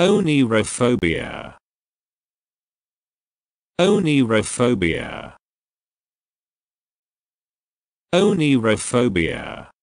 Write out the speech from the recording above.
Onirophobia. Onirophobia. Onirophobia.